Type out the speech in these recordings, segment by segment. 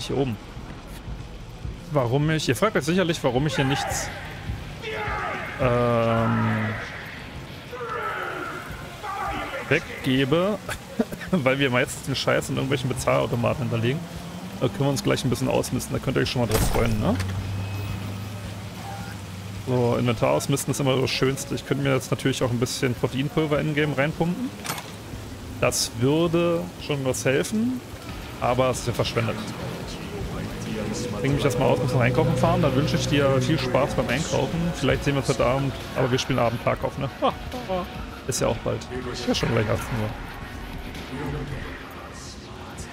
nicht hier oben. Warum ich... Ihr fragt euch sicherlich, warum ich hier nichts... Ähm, weggebe, weil wir meistens den Scheiß in irgendwelchen Bezahlautomaten hinterlegen. Da können wir uns gleich ein bisschen ausmisten, da könnt ihr euch schon mal drauf freuen, ne? So, Inventar ausmisten ist immer das Schönste. Ich könnte mir jetzt natürlich auch ein bisschen Proteinpulver in-game reinpumpen. Das würde schon was helfen, aber es ist ja verschwendet. Bring mich erstmal aus, muss noch einkaufen fahren. Dann wünsche ich dir viel Spaß beim Einkaufen. Vielleicht sehen wir uns heute Abend, aber wir spielen Abend Tarkov, ne? Ist ja auch bald. Ist ja schon gleich 18 Uhr.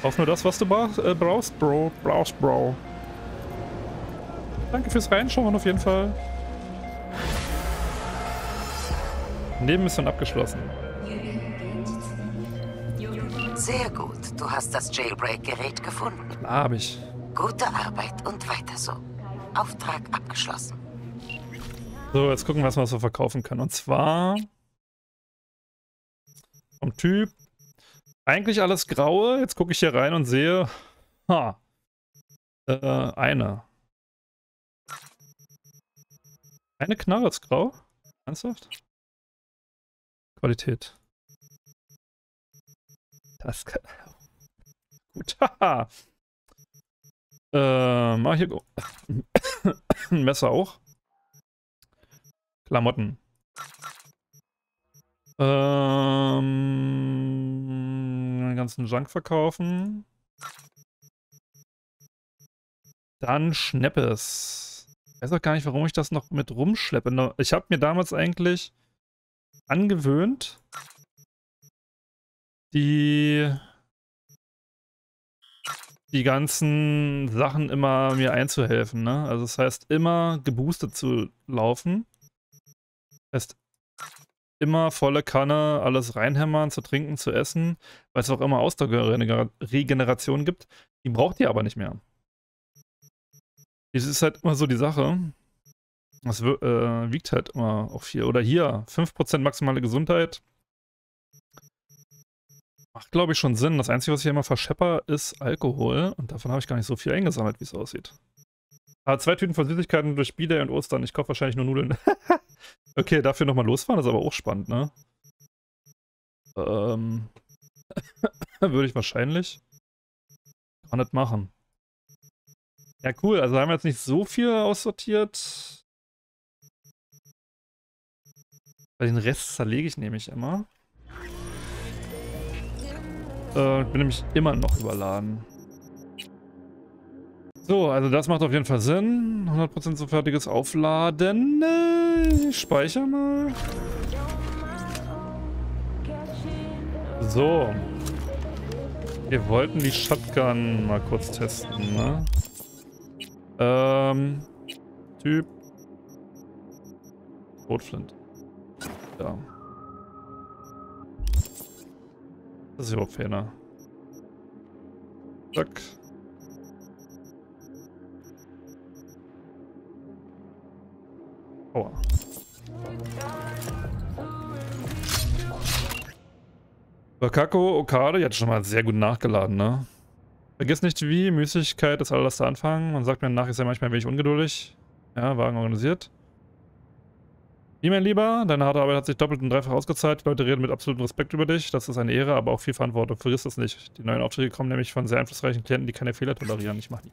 Kauf nur das, was du äh, brauchst, Bro. Brauchst, Bro. Danke fürs Reinschauen auf jeden Fall. Nebenmission abgeschlossen. Sehr gut. Du hast das Jailbreak-Gerät gefunden. Hab ich. Gute Arbeit und weiter so. Auftrag abgeschlossen. So, jetzt gucken, was wir so verkaufen können. Und zwar vom Typ eigentlich alles graue. Jetzt gucke ich hier rein und sehe, ha, äh, eine. Eine Knarre ist grau? Ernsthaft? Qualität. Das kann... Gut, haha. Äh, mach hier... Ein Messer auch. Klamotten. Ähm, den ganzen Junk verkaufen. Dann Schneppes. Ich weiß auch gar nicht, warum ich das noch mit rumschleppe. Ich habe mir damals eigentlich angewöhnt, die die ganzen Sachen immer mir einzuhelfen. Ne? Also das heißt, immer geboostet zu laufen. Das heißt, immer volle Kanne alles reinhämmern, zu trinken, zu essen, weil es auch immer Ausdauerregeneration gibt. Die braucht ihr aber nicht mehr. Das ist halt immer so die Sache. Das äh, wiegt halt immer auch viel. Oder hier, 5% maximale Gesundheit. Macht, glaube ich, schon Sinn. Das Einzige, was ich immer verschepper, ist Alkohol. Und davon habe ich gar nicht so viel eingesammelt, wie es aussieht. Aber zwei Tüten von Süßigkeiten durch Bieder und Ostern. Ich kaufe wahrscheinlich nur Nudeln. okay, dafür nochmal losfahren, das ist aber auch spannend, ne? Ähm. Würde ich wahrscheinlich gar nicht machen. Ja, cool. Also haben wir jetzt nicht so viel aussortiert. Weil den Rest zerlege ich nämlich immer. Äh, bin nämlich immer noch überladen. So, also das macht auf jeden Fall Sinn. 100% sofortiges Aufladen. Äh, ich speichere mal. So. Wir wollten die Shotgun mal kurz testen, ne? Ähm. Typ. Rotflint. Ja. Das ist überhaupt Fehler. Zack. Aua. Bakako Okade, hat schon mal sehr gut nachgeladen, ne? Vergiss nicht wie, Müßigkeit ist alles der Anfang. Man sagt mir nach, ist ja manchmal ein wenig ungeduldig. Ja, Wagen organisiert. Wie mein Lieber, deine harte Arbeit hat sich doppelt und dreifach ausgezahlt. Die Leute reden mit absolutem Respekt über dich. Das ist eine Ehre, aber auch viel Verantwortung. Vergiss das nicht. Die neuen Aufträge kommen nämlich von sehr einflussreichen Klienten, die keine Fehler tolerieren. Ich mach die.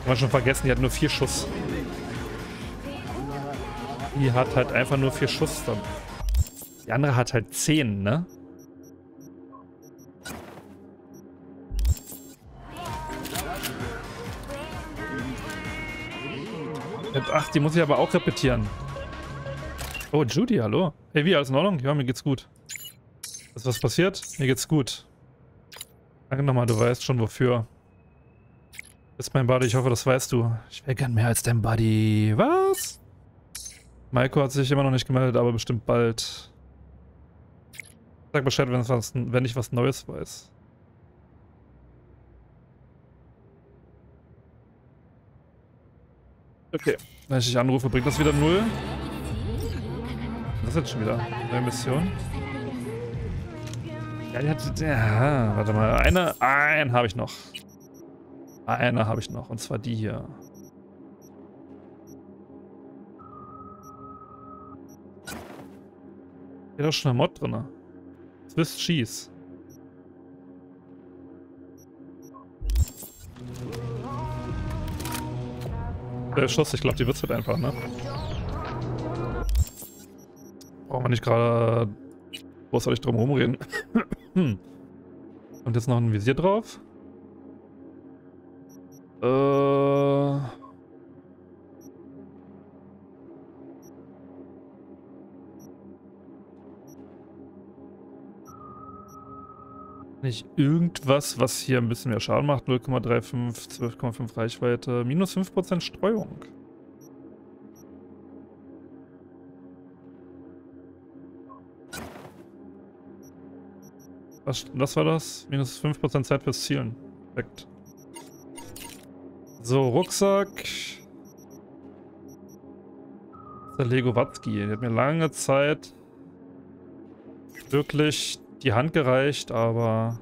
Kann man schon vergessen, die hat nur vier Schuss. Die hat halt einfach nur vier Schuss dann. Die andere hat halt zehn, ne? Ach, die muss ich aber auch repetieren. Oh, Judy, hallo. Hey, wie, alles in Ordnung? Ja, mir geht's gut. Ist was passiert? Mir geht's gut. Danke nochmal, du weißt schon wofür. Ist mein Buddy, ich hoffe, das weißt du. Ich wäre gern mehr als dein Buddy. Was? Maiko hat sich immer noch nicht gemeldet, aber bestimmt bald. Sag Bescheid, wenn ich was Neues weiß. Okay. Wenn ich dich anrufe, bringt das wieder null? Was ist jetzt schon wieder? Neue Mission. Ja, die hat, ja, warte mal. Eine, einen habe ich noch. Eine habe ich noch. Und zwar die hier. Hier ist doch schon ein Mod drin. Swiss Cheese. Der Schuss, ich glaube, die wird halt einfach, ne? Brauchen wir nicht gerade großartig drum rumreden. hm. Und jetzt noch ein Visier drauf. Äh. Nicht irgendwas, was hier ein bisschen mehr Schaden macht. 0,35, 12,5 Reichweite. Minus 5% Streuung. Was, was war das? Minus 5% Zeit fürs Zielen. Perfekt. So, Rucksack. Der Lego Watzki. Der hat mir lange Zeit wirklich die Hand gereicht, aber...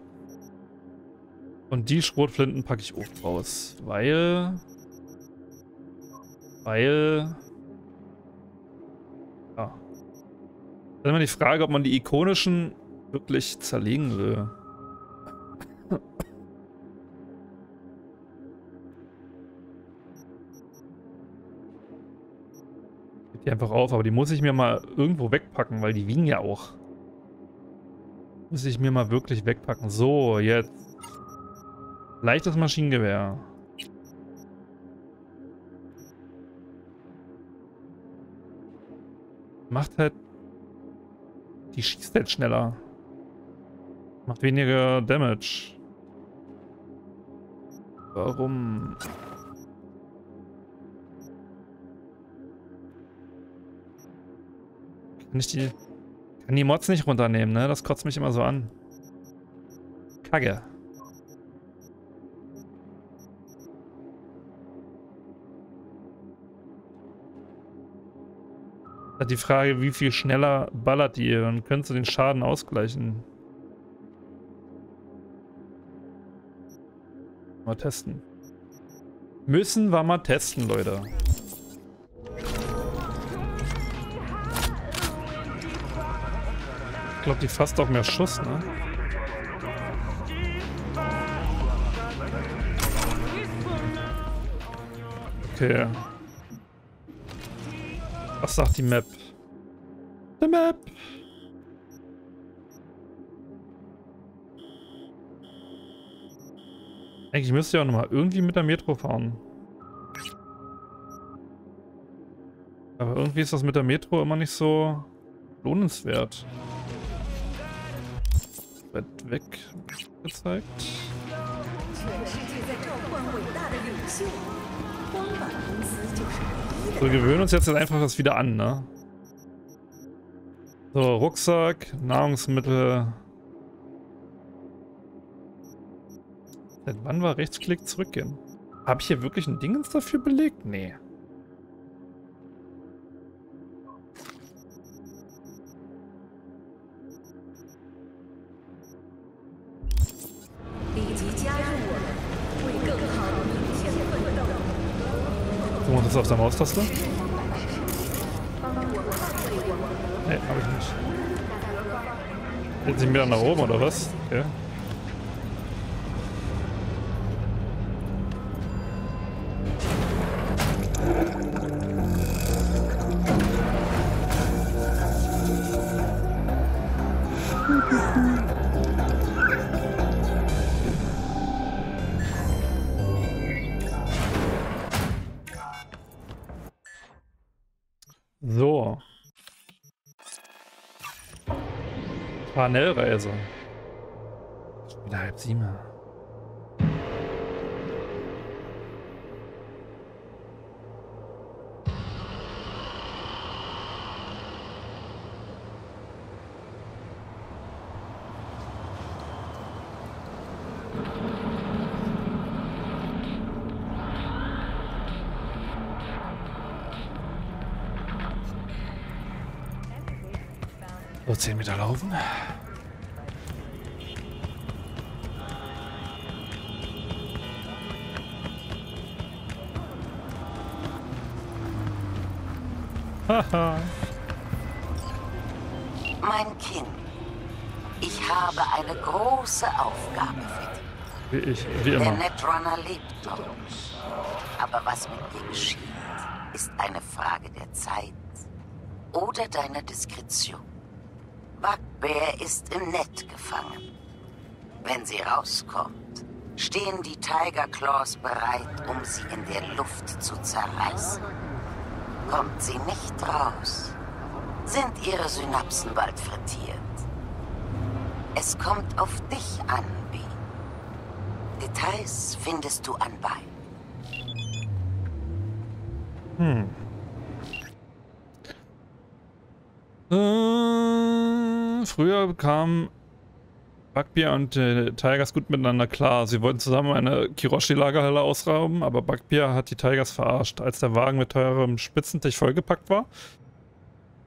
Und die Schrotflinten packe ich auch raus, weil... Weil... Ja. Dann immer die Frage, ob man die ikonischen wirklich zerlegen will. die einfach auf, aber die muss ich mir mal irgendwo wegpacken, weil die wiegen ja auch. Muss ich mir mal wirklich wegpacken. So, jetzt. Leichtes Maschinengewehr. Macht halt... Die schießt halt schneller. Macht weniger Damage. Warum? Kann ich die... Kann die Mods nicht runternehmen, ne? Das kotzt mich immer so an. Kacke. Die Frage, wie viel schneller ballert die? Dann könntest du den Schaden ausgleichen. Mal testen. Müssen wir mal testen, Leute. Ich glaube, die fasst auch mehr Schuss, ne? Okay. Was sagt die Map? Die Map! Eigentlich müsste ich auch nochmal irgendwie mit der Metro fahren. Aber irgendwie ist das mit der Metro immer nicht so lohnenswert weit weg gezeigt. So, wir gewöhnen uns jetzt einfach das wieder an, ne? So, Rucksack, Nahrungsmittel. Seit wann war Rechtsklick zurückgehen? Habe ich hier wirklich ein Dingens dafür belegt? Nee. Das auf der Maustaste? Ne, habe ich nicht. Jetzt sind wir nach oben, oder was? Okay. Panelreise. Wieder halb sieben. So, 10 Meter laufen. mein Kind, ich habe eine große Aufgabe für dich. Wie ich, wie immer. Der Netrunner lebt noch. Aber was mit dir geschieht, ist eine Frage der Zeit oder deiner Diskretion. Bugbear ist im Net gefangen. Wenn sie rauskommt, stehen die Tiger Claws bereit, um sie in der Luft zu zerreißen. Kommt sie nicht raus, sind ihre Synapsen bald frittiert. Es kommt auf dich an, B. Details findest du anbei. Hm. Äh, früher kamen Bugbear und äh, Tigers gut miteinander klar. Sie wollten zusammen eine Kiroshi-Lagerhalle ausrauben, aber Bugbear hat die Tigers verarscht. Als der Wagen mit teurem Spitzentech vollgepackt war,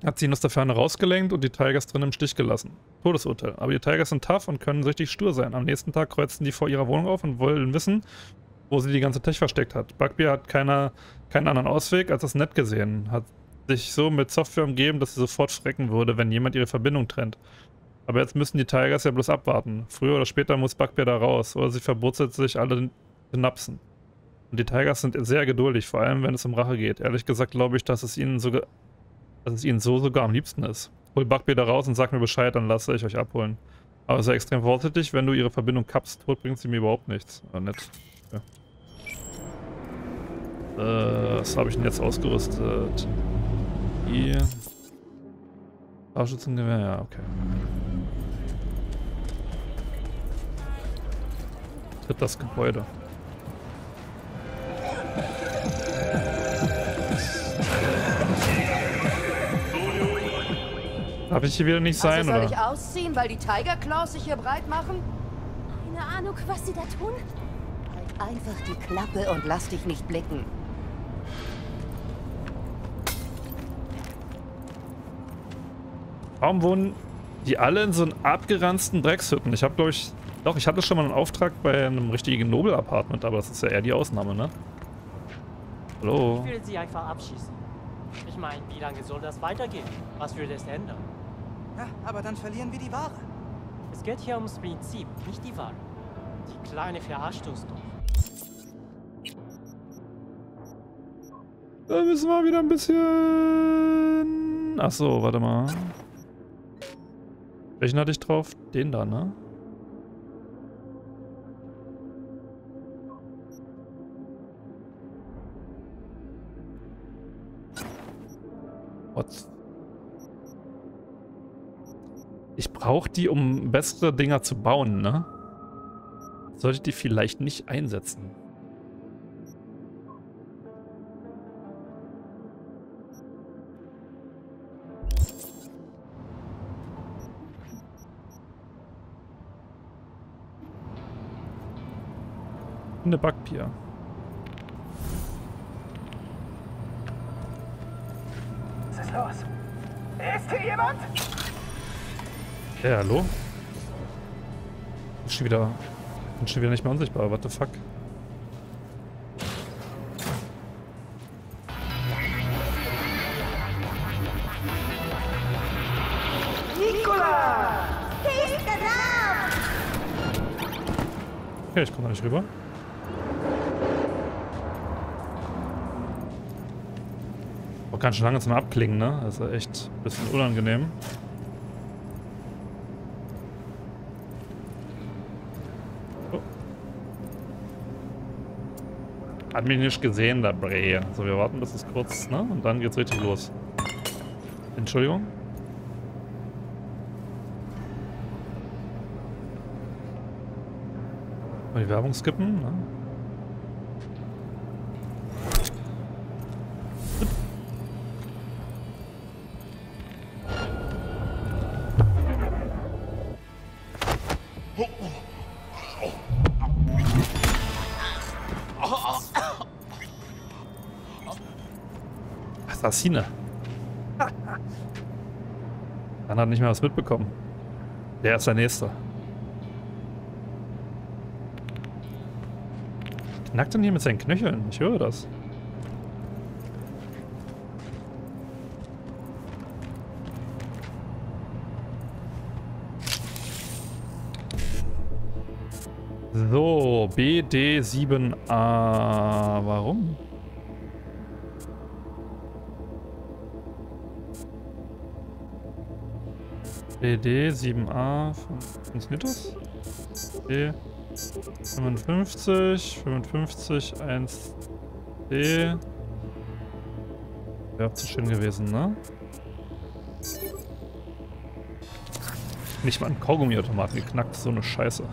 hat sie ihn aus der Ferne rausgelenkt und die Tigers drin im Stich gelassen. Todesurteil. Aber die Tigers sind tough und können richtig stur sein. Am nächsten Tag kreuzten die vor ihrer Wohnung auf und wollen wissen, wo sie die ganze Tech versteckt hat. Bugbear hat keiner, keinen anderen Ausweg als das Net gesehen. Hat sich so mit Software umgeben, dass sie sofort frecken würde, wenn jemand ihre Verbindung trennt. Aber jetzt müssen die Tigers ja bloß abwarten. Früher oder später muss Bugbear da raus oder sie verburzelt sich alle Synapsen. Und die Tigers sind sehr geduldig, vor allem wenn es um Rache geht. Ehrlich gesagt glaube ich, dass es ihnen sogar, dass es ihnen so sogar am liebsten ist. Hol Bugbear da raus und sag mir Bescheid, dann lasse ich euch abholen. Aber sei extrem vorsichtig, wenn du ihre Verbindung kappst. Tot bringt sie mir überhaupt nichts. Ah, nett. Ja. Äh, was habe ich denn jetzt ausgerüstet? Hier. Scharfschützengewehr, ja, okay. Tritt das Gebäude. Darf ich hier wieder nicht sein, also soll oder? ich ausziehen, weil die Tiger Claws sich hier breit machen? Keine Ahnung, was sie da tun. Halt einfach die Klappe und lass dich nicht blicken. Warum wohnen die alle in so einen abgeranzten Dreckshütten? Ich habe, glaube ich, doch, ich hatte schon mal einen Auftrag bei einem richtigen Nobel-Apartment, aber das ist ja eher die Ausnahme, ne? Hallo? Ich will sie einfach abschießen. Ich meine, wie lange soll das weitergehen? Was würde es ändern? Ja, aber dann verlieren wir die Ware. Es geht hier ums Prinzip, nicht die Wahl. Die Kleine verarscht uns doch. Da müssen wir wieder ein bisschen... Ach so, warte mal. Welchen hatte ich drauf? Den da, ne? What? Ich brauche die, um bessere Dinger zu bauen, ne? Sollte ich die vielleicht nicht einsetzen? Eine Backbier. Was ist los? Ist hier jemand? Ja, hallo? Bin schon wieder. Bin schon wieder nicht mehr unsichtbar. What the fuck? Okay, ich komme da nicht rüber. Ganz schön lange zum Abklingen, ne? Das ist echt ein bisschen unangenehm. Oh. Hat mich nicht gesehen, der Bray. So, wir warten bis es kurz, ne? Und dann geht's richtig los. Entschuldigung. Mal die Werbung skippen, ne? Assassine. Dann hat nicht mehr was mitbekommen. Der ist der Nächste. Knackt denn hier mit seinen Knöcheln? Ich höre das. So, BD7A. Warum? BD7A. Funktioniert das? B. 55, 55, 1D. Wäre zu schön gewesen, ne? Nicht mal ein Kaugummiautomaten geknackt, so eine Scheiße.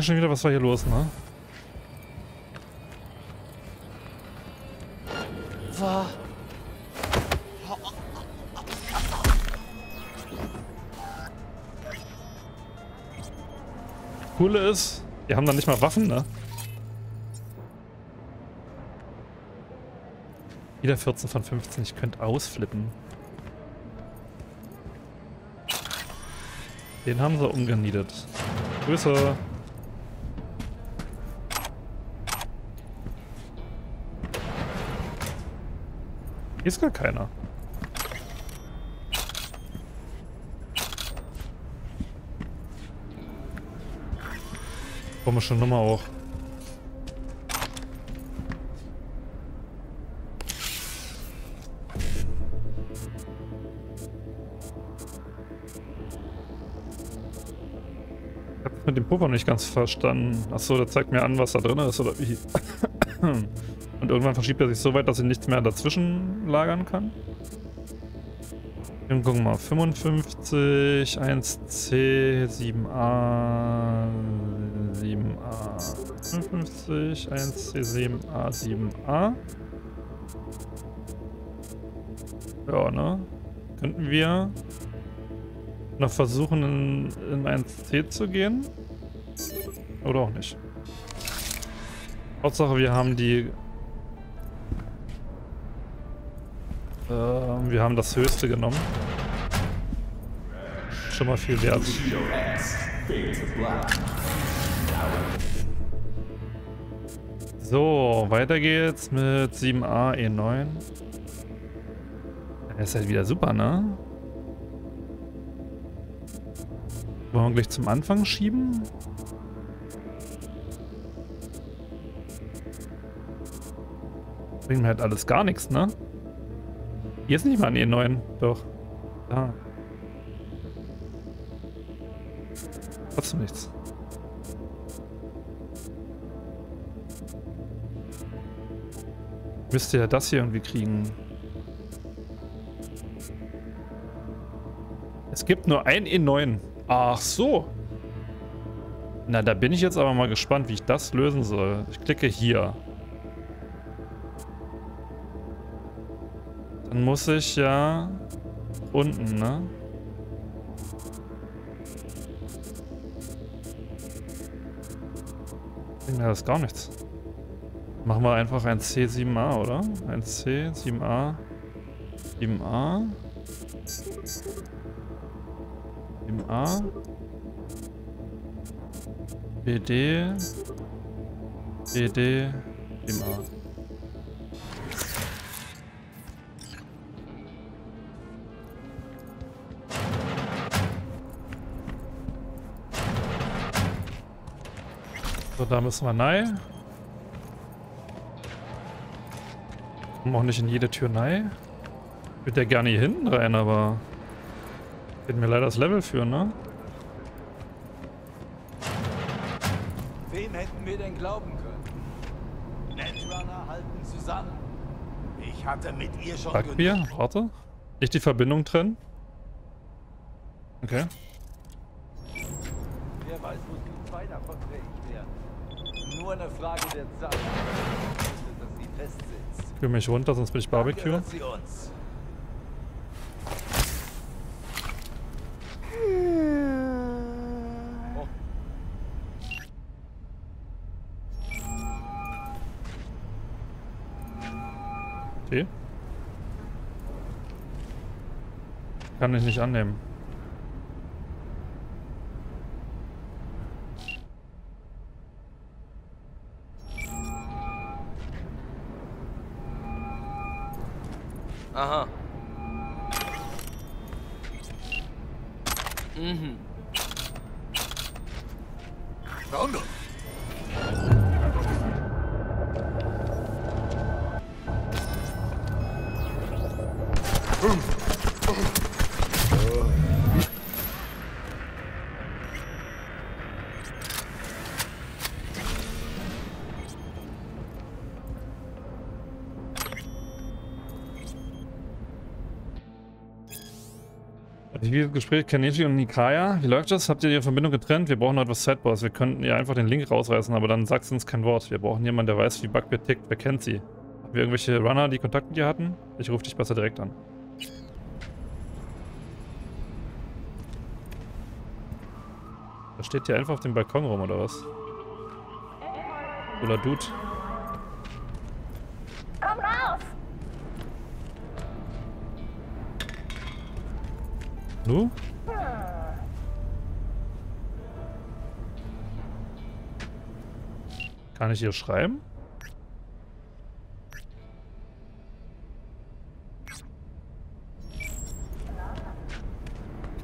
Ich mir schon wieder, was war hier los, ne? War. Coole ist, die haben dann nicht mal Waffen, ne? Wieder 14 von 15, ich könnte ausflippen. Den haben sie umgeniedet. Grüße. Ist gar keiner. Komische Nummer auch. Ich hab mit dem Puffer nicht ganz verstanden. Achso, der zeigt mir an, was da drin ist, oder wie? Und irgendwann verschiebt er sich so weit, dass ich nichts mehr dazwischen lagern kann. Wir gucken mal. 55, 1C, 7A, 7A. 55, 1C, 7A, 7A. Ja, ne? Könnten wir noch versuchen, in, in 1C zu gehen? Oder auch nicht. Hauptsache, wir haben die Ähm, wir haben das höchste genommen. Schon mal viel wert. So, weiter geht's mit 7a E9. Der ist halt wieder super, ne? Wollen wir gleich zum Anfang schieben? Bringt mir halt alles gar nichts, ne? Hier ist nicht mal ein E9. Doch. Da. Trotzdem nichts. Müsste ja das hier irgendwie kriegen. Es gibt nur ein E9. Ach so. Na, da bin ich jetzt aber mal gespannt, wie ich das lösen soll. Ich klicke hier. Muss ich ja unten, ne? Mir das gar nichts. Machen wir einfach ein C7A, oder? Ein C, 7A, 7A. 7A. BD. BD. 7A. So, da müssen wir rein. Kommen auch nicht in jede Tür rein. Ich würde ja gerne hier hinten rein, aber... Wird mir leider das Level führen, ne? Wem hätten wir denn glauben können? Netrunner halten zusammen. Ich hatte mit ihr schon Backbier? Warte. Nicht die Verbindung trennen? Okay. Wer weiß, wo die zwei davon fähig wären. Nur eine Frage der Zeit. Ich will mich runter, sonst bin ich Barbecue. Uns. Oh, Okay. Kann ich nicht annehmen. Wie Gespräch Kenichi und Nikaya. Wie läuft das? Habt ihr die Verbindung getrennt? Wir brauchen noch etwas Setboss. Wir könnten ihr einfach den Link rausreißen, aber dann sagst du uns kein Wort. Wir brauchen jemanden, der weiß, wie Bugbear tickt. Wer kennt sie? Haben wir irgendwelche Runner, die Kontakt mit ihr hatten? Ich rufe dich besser direkt an. Da steht hier einfach auf dem Balkon rum, oder was? Oder Dude. Komm Nu? Kann ich ihr schreiben?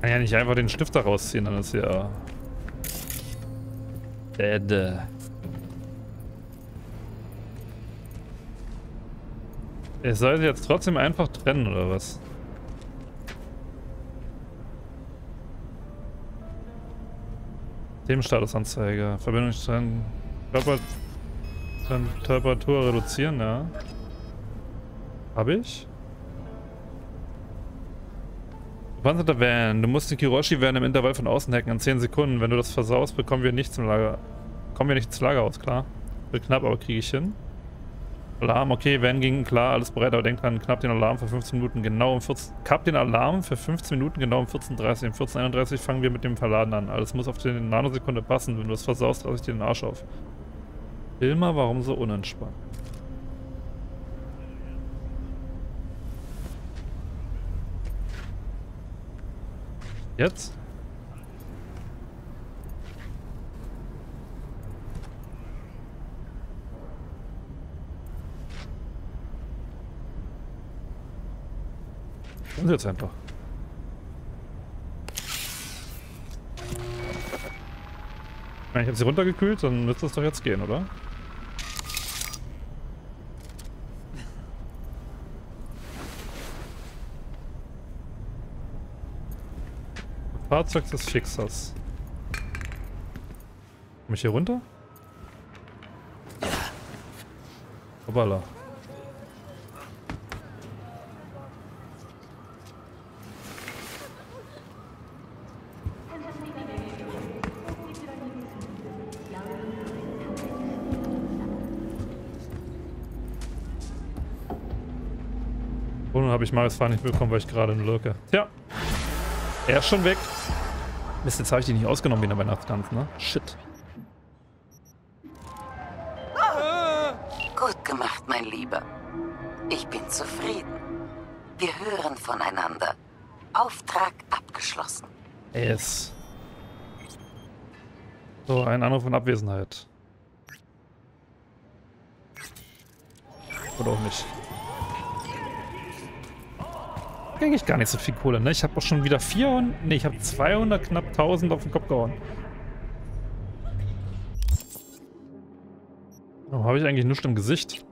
Kann ja nicht einfach den Stift da rausziehen, dann ist ja... Dead. Es soll sie jetzt trotzdem einfach trennen, oder was? Themenstatusanzeige. Verbindung trennen. Körper Tem- Temperatur reduzieren, ja. Hab ich? Gepanzerter Van. Du musst den Kiroshi-Van im Intervall von außen hacken in 10 Sekunden. Wenn du das versaust, bekommen wir nicht zum Lager. Kommen wir nicht ins Lagerhaus, klar. Wird knapp, aber kriege ich hin. Alarm, okay, Van ging klar, alles bereit, aber denk dran, knapp den Alarm für 15 Minuten, genau um 14... Knapp den Alarm für 15 Minuten, genau um 14.30 Um 14.31 fangen wir mit dem Verladen an. Alles muss auf die Nanosekunde passen. Wenn du das versaust, reiß ich dir den Arsch auf. Hilma, warum so unentspannt? Jetzt? Und jetzt einfach. Ich meine, ich habe sie runtergekühlt, dann müsste es doch jetzt gehen, oder? Fahrzeug des Fixers. Komm ich hier runter? Hoppala. Habe ich Marius Fahr nicht bekommen, weil ich gerade nur lurke. Tja. Er ist schon weg. Mist, jetzt habe ich die nicht ausgenommen wie in der Weihnachtsgans, ne? Shit. Gut gemacht, mein Lieber. Ich bin zufrieden. Wir hören voneinander. Auftrag abgeschlossen. Yes. So, ein Anruf von Abwesenheit. Oder auch nicht. Eigentlich gar nicht so viel Kohle, ne? Ich habe auch schon wieder 400, ne, ich habe 200, knapp 1000 auf den Kopf gehauen. Warum habe ich eigentlich nichts im Gesicht?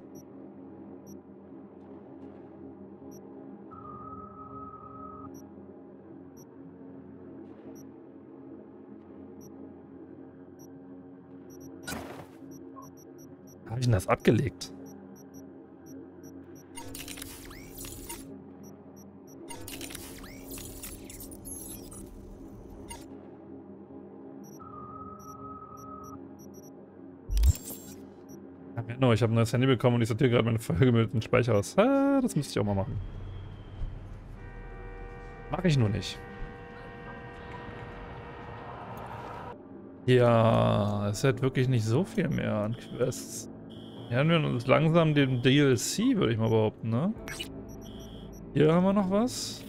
Habe ich denn das abgelegt? Genau, ich habe ein neues Handy bekommen und ich sortiere gerade meine vollgemüllten Speicher aus. Ah, das müsste ich auch mal machen. Mache ich nur nicht. Ja, es hat wirklich nicht so viel mehr an Quests. Wir haben uns langsam den DLC, würde ich mal behaupten, ne? Hier haben wir noch was.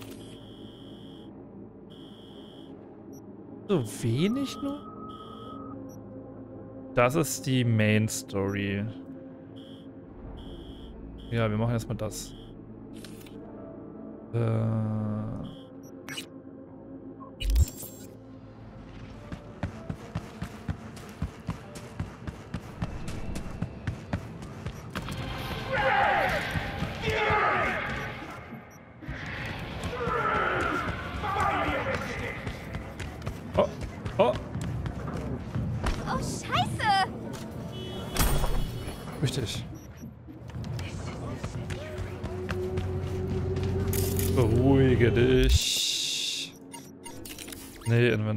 So wenig nur? Das ist die Main Story. Ja, wir machen erstmal das. Äh.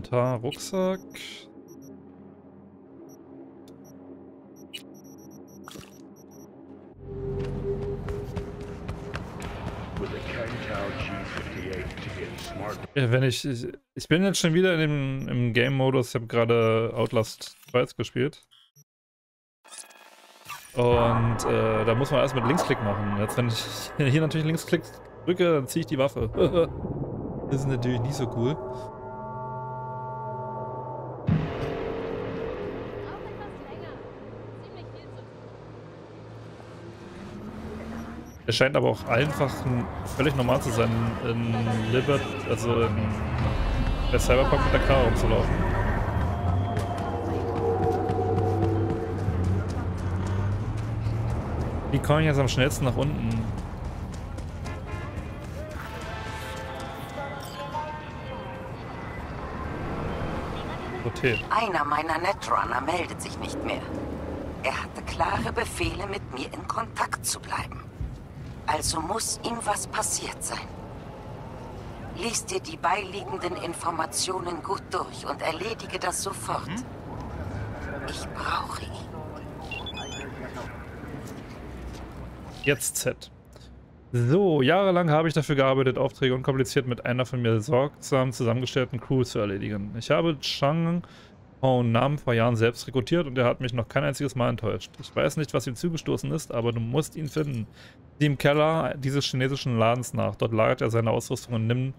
Smart Ja, wenn ich, ich. Ich bin jetzt schon wieder in dem, im Game-Modus. Ich habe gerade Outlast 2 gespielt. Und äh, da muss man erst mit Linksklick machen. Jetzt, wenn ich hier natürlich Linksklick drücke, dann ziehe ich die Waffe. das ist natürlich nicht so cool. Es scheint aber auch einfach völlig normal zu sein, in Libert, also in, bei Cyberpunk mit der Kamera rumzulaufen. Komme ich jetzt am schnellsten nach unten? Rotet. Einer meiner Netrunner meldet sich nicht mehr. Er hatte klare Befehle, mit mir in Kontakt zu bleiben. Also muss ihm was passiert sein. Lies dir die beiliegenden Informationen gut durch und erledige das sofort. Ich brauche ihn. Jetzt Z. So, jahrelang habe ich dafür gearbeitet, Aufträge unkompliziert mit einer von mir sorgsam zusammengestellten Crew zu erledigen. Ich habe Chang Hao Nam vor Jahren selbst rekrutiert und er hat mich noch kein einziges Mal enttäuscht. Ich weiß nicht, was ihm zugestoßen ist, aber du musst ihn finden. Sieh im Keller dieses chinesischen Ladens nach. Dort lagert er seine Ausrüstung und nimmt,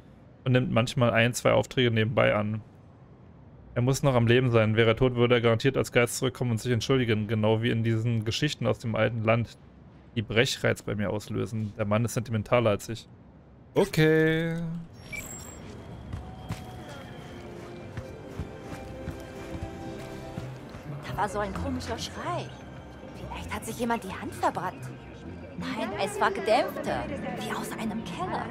und nimmt manchmal ein, zwei Aufträge nebenbei an. Er muss noch am Leben sein. Wäre er tot, würde er garantiert als Geist zurückkommen und sich entschuldigen. Genau wie in diesen Geschichten aus dem alten Land, die Brechreiz bei mir auslösen. Der Mann ist sentimentaler als ich. Okay. War so ein komischer Schrei. Vielleicht hat sich jemand die Hand verbrannt. Nein, es war gedämpfter. Wie aus einem Keller.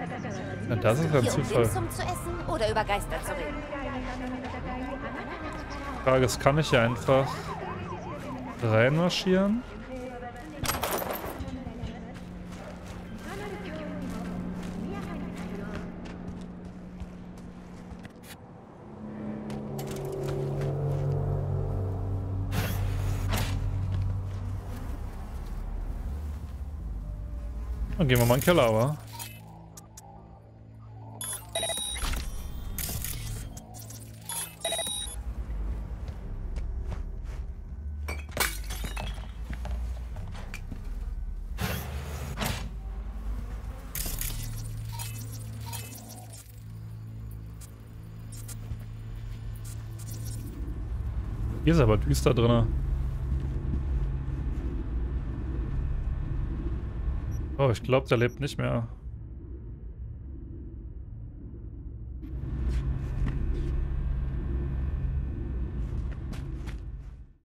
Na, das ist ein Hier um Zufall. Dimsum zu essen oder über Geister zu reden. Frage ist, kann ich hier einfach reinmarschieren? Dann gehen wir mal in den Keller, aber. Hier ist aber düster drin. Oh, ich glaube, der lebt nicht mehr.